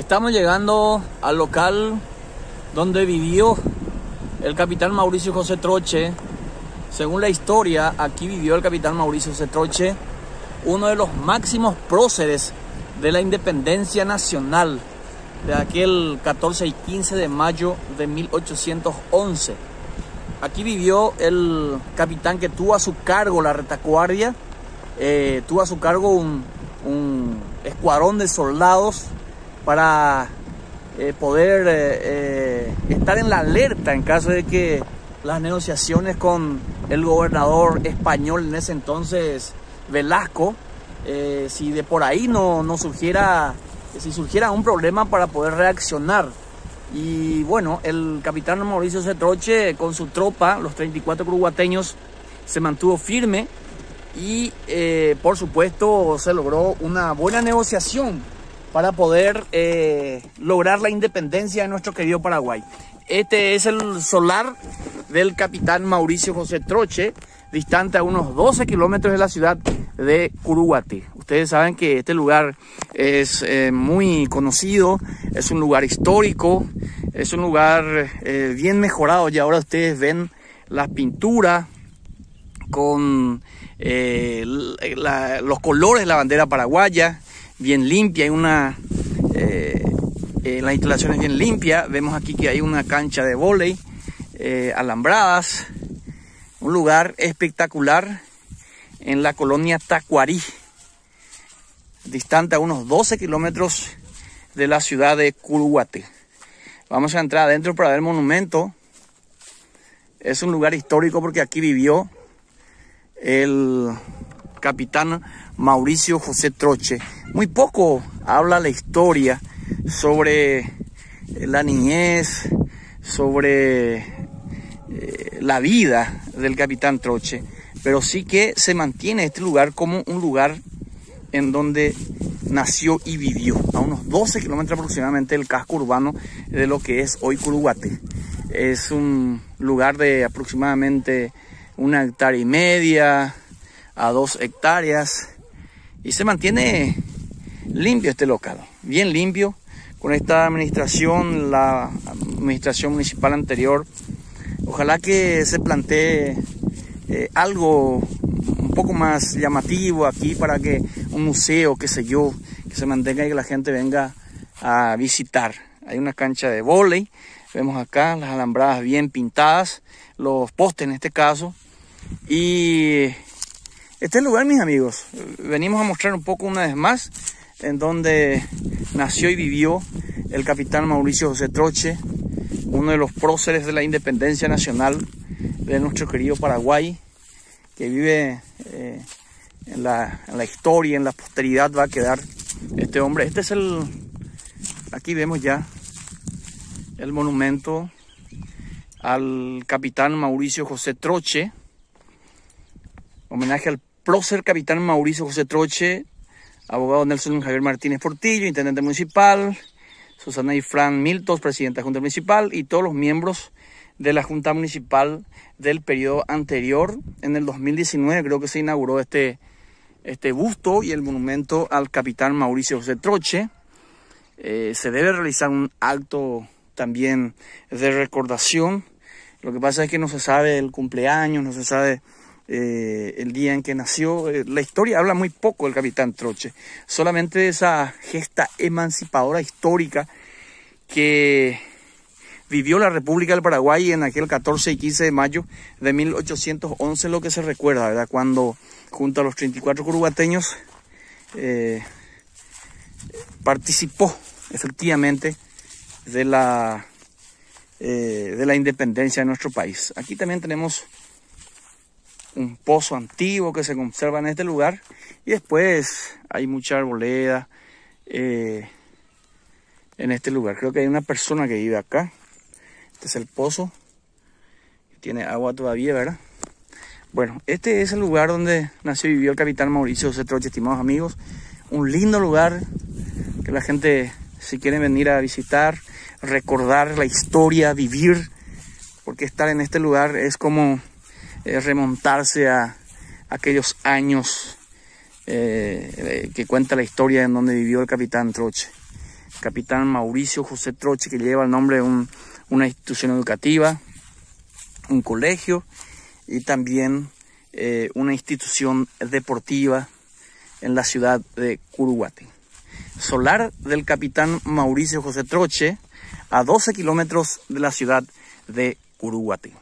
Estamos llegando al local donde vivió el capitán Mauricio José Troche. Según la historia, aquí vivió el capitán Mauricio José Troche, uno de los máximos próceres de la independencia nacional de aquel 14 y 15 de mayo de 1811. Aquí vivió el capitán que tuvo a su cargo la retaguardia, eh, tuvo a su cargo un, un escuadrón de soldados para eh, poder eh, eh, estar en la alerta en caso de que las negociaciones con el gobernador español en ese entonces, Velasco, si de por ahí no, no surgiera, si surgiera un problema para poder reaccionar. Y bueno, el capitán Mauricio Cetroche con su tropa, los 34 curuguateños, se mantuvo firme y por supuesto se logró una buena negociación para poder eh, lograr la independencia de nuestro querido Paraguay. Este es el solar del capitán Mauricio José Troche, distante a unos 12 kilómetros de la ciudad de Curuguate. Ustedes saben que este lugar es eh, muy conocido, es un lugar histórico, es un lugar eh, bien mejorado y ahora ustedes ven las pinturas con los colores de la bandera paraguaya, bien limpia, hay una, eh, eh, la instalación es bien limpia, vemos aquí que hay una cancha de volei, eh, alambradas, un lugar espectacular en la colonia Tacuarí, distante a unos 12 kilómetros de la ciudad de Curuguate. Vamos a entrar adentro para ver el monumento. Es un lugar histórico porque aquí vivió el capitán Mauricio José Troche. Muy poco habla la historia sobre la niñez, sobre eh, la vida del capitán Troche, pero sí que se mantiene este lugar como un lugar en donde nació y vivió, a unos 12 kilómetros aproximadamente del casco urbano de lo que es hoy Curuguate. Es un lugar de aproximadamente una hectárea y media, a dos hectáreas y se mantiene limpio este local, bien limpio con esta administración, la administración municipal anterior. Ojalá que se plantee eh, algo un poco más llamativo aquí para que un museo, qué sé yo, que se mantenga y que la gente venga a visitar. Hay una cancha de volei, vemos acá las alambradas bien pintadas, los postes en este caso, y este lugar, mis amigos. Venimos a mostrar un poco una vez más en donde nació y vivió el capitán Mauricio José Troche, uno de los próceres de la independencia nacional de nuestro querido Paraguay, que vive eh, en, la, en la historia, en la posteridad va a quedar este hombre. Este es el, aquí vemos ya el monumento al capitán Mauricio José Troche, homenaje al prócer capitán Mauricio José Troche, abogado Nelson Javier Martínez Portillo, intendente municipal, Susana y Fran Miltos, presidenta de la Junta Municipal, y todos los miembros de la Junta Municipal del periodo anterior. En el 2019 creo que se inauguró este, este busto y el monumento al capitán Mauricio José Troche. Eh, se debe realizar un acto también de recordación. Lo que pasa es que no se sabe el cumpleaños, no se sabe eh, el día en que nació. Eh, la historia habla muy poco del capitán Troche, solamente de esa gesta emancipadora histórica que vivió la República del Paraguay en aquel 14 y 15 de mayo de 1811, lo que se recuerda, ¿verdad? Cuando junto a los 34 curubateños eh, participó efectivamente de la, de la independencia de nuestro país. Aquí también tenemos un pozo antiguo que se conserva en este lugar y después hay mucha arboleda eh, en este lugar. Creo que hay una persona que vive acá. Este es el pozo. Tiene agua todavía, ¿verdad? Bueno, este es el lugar donde nació y vivió el capitán Mauricio José Troche, estimados amigos. Un lindo lugar que la gente, si quiere venir a visitar, recordar la historia, vivir, porque estar en este lugar es como remontarse a aquellos años eh, que cuenta la historia en donde vivió el capitán Troche. capitán Mauricio José Troche, que lleva el nombre de una institución educativa, un colegio y también eh, una institución deportiva en la ciudad de Curuguate. Solar del capitán Mauricio José Troche, a 12 kilómetros de la ciudad de Curuguate.